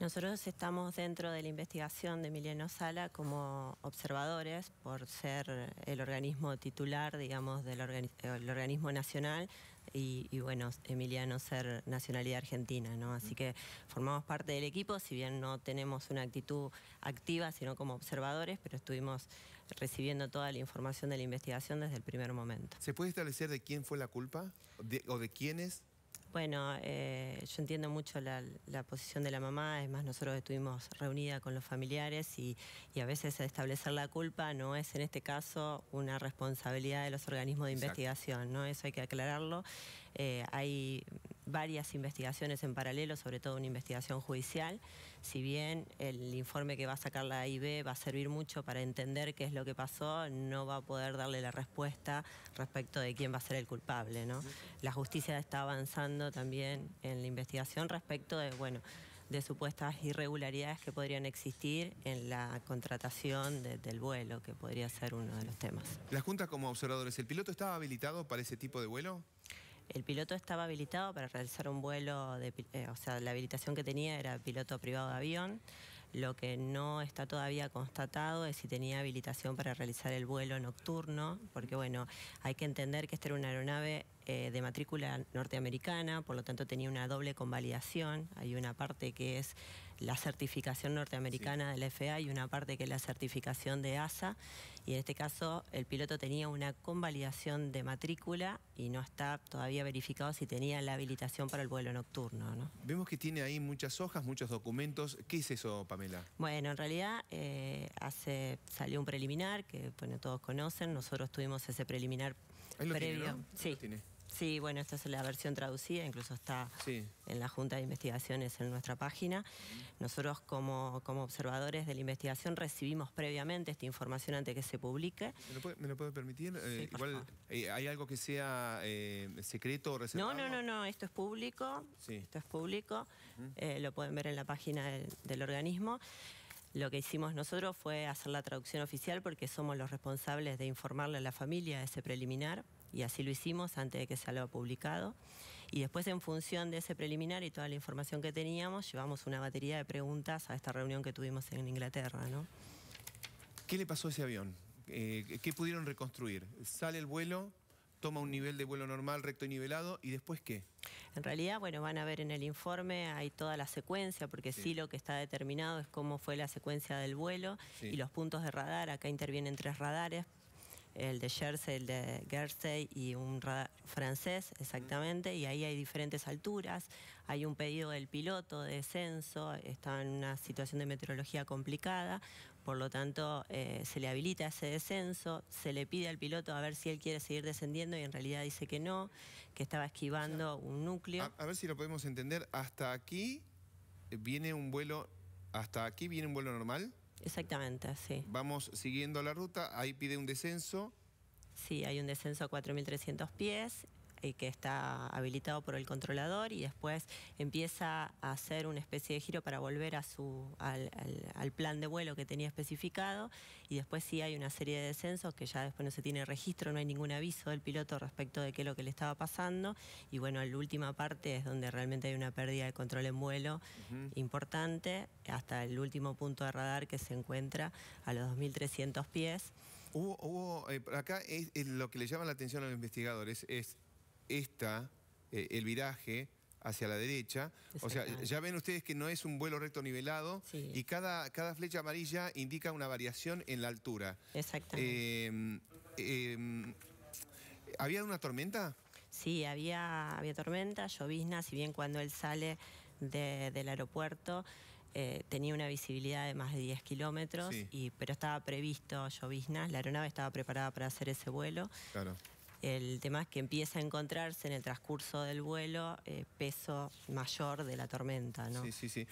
Nosotros estamos dentro de la investigación de Emiliano Sala como observadores por ser el organismo titular, digamos, del organismo nacional y, bueno, Emiliano ser nacionalidad argentina, ¿no? Así que formamos parte del equipo, si bien no tenemos una actitud activa, sino como observadores, pero estuvimos recibiendo toda la información de la investigación desde el primer momento. ¿Se puede establecer de quién fue la culpa o de quiénes? Bueno, eh, yo entiendo mucho la, posición de la mamá, es más, nosotros estuvimos reunidas con los familiares y, a veces establecer la culpa no es en este caso una responsabilidad de los organismos de investigación, ¿no? Eso hay que aclararlo. Eh, hay varias investigaciones en paralelo, sobre todo una investigación judicial. Si bien el informe que va a sacar la AIB va a servir mucho para entender qué es lo que pasó, no va a poder darle la respuesta respecto de quién va a ser el culpable. La justicia está avanzando también en la investigación respecto de, bueno, de supuestas irregularidades que podrían existir en la contratación del vuelo, que podría ser uno de los temas. La Junta como observadores, ¿el piloto estaba habilitado para ese tipo de vuelo? El piloto estaba habilitado para realizar un vuelo, de, eh, o sea, la habilitación que tenía era piloto privado de avión. Lo que no está todavía constatado es si tenía habilitación para realizar el vuelo nocturno, porque bueno, hay que entender que esta era una aeronave matrícula norteamericana, por lo tanto tenía una doble convalidación. Hay una parte que es la certificación norteamericana de la FAA y una parte que es la certificación de ASA. Y en este caso el piloto tenía una convalidación de matrícula y no está todavía verificado si tenía la habilitación para el vuelo nocturno. Vemos que tiene ahí muchas hojas, muchos documentos. ¿Qué es eso, Pamela? Bueno, en realidad eh, hace, salió un preliminar que bueno, todos conocen. Nosotros tuvimos ese preliminar previo. Sí. Sí, bueno, esta es la versión traducida, incluso está en la Junta de Investigaciones en nuestra página. Nosotros como, como observadores de la investigación recibimos previamente esta información antes que se publique. ¿Me lo puede, permitir? Eh, igual, eh, ¿hay algo que sea eh, secreto o reservado? No, no, no, no, esto es público. Esto es público. lo pueden ver en la página del organismo. Lo que hicimos nosotros fue hacer la traducción oficial porque somos los responsables de informarle a la familia de ese preliminar y así lo hicimos antes de que se haya publicado. Y después en función de ese preliminar y toda la información que teníamos, llevamos una batería de preguntas a esta reunión que tuvimos en Inglaterra. ¿no? ¿Qué le pasó a ese avión? Eh, ¿Qué pudieron reconstruir? ¿Sale el vuelo? ¿Toma un nivel de vuelo normal, recto y nivelado? ¿Y después qué? En realidad, bueno, van a ver en el informe, hay toda la secuencia, porque sí, lo que está determinado es cómo fue la secuencia del vuelo y los puntos de radar. Acá intervienen tres radares, el de Jersey, el de Guernsey y un radar francés, exactamente, y ahí hay diferentes alturas. Hay un pedido del piloto de descenso, está en una situación de meteorología complicada, por lo tanto eh, se le habilita ese descenso, se le pide al piloto a ver si él quiere seguir descendiendo y en realidad dice que no, que estaba esquivando un núcleo. A, ver si lo podemos entender, hasta aquí viene un vuelo, hasta aquí viene un vuelo normal. Exactamente, sí. Vamos siguiendo la ruta, ahí pide un descenso. Sí, hay un descenso a 4.300 pies eh, que está habilitado por el controlador y después empieza a hacer una especie de giro para volver a su, al, plan de vuelo que tenía especificado. Y después sí hay una serie de descensos que ya después no se tiene registro, no hay ningún aviso del piloto respecto de qué es lo que le estaba pasando. Y bueno, la última parte es donde realmente hay una pérdida de control en vuelo importante hasta el último punto de radar que se encuentra a los 2.300 pies. Hubo, eh, acá es, lo que le llama la atención a los investigadores es esta, eh, el viraje hacia la derecha. O sea, ya ven ustedes que no es un vuelo recto nivelado y cada, cada flecha amarilla indica una variación en la altura. Exactamente. Em, em, ¿Había una tormenta? Sí, había, había tormenta, llovizna, si bien cuando él sale del aeropuerto eh, tenía una visibilidad de más de 10 kilómetros, y, pero estaba previsto lloviznas, la aeronave estaba preparada para hacer ese vuelo. Claro. El tema es que empieza a encontrarse en el transcurso del vuelo eh, peso mayor de la tormenta, ¿no? Sí, sí, sí.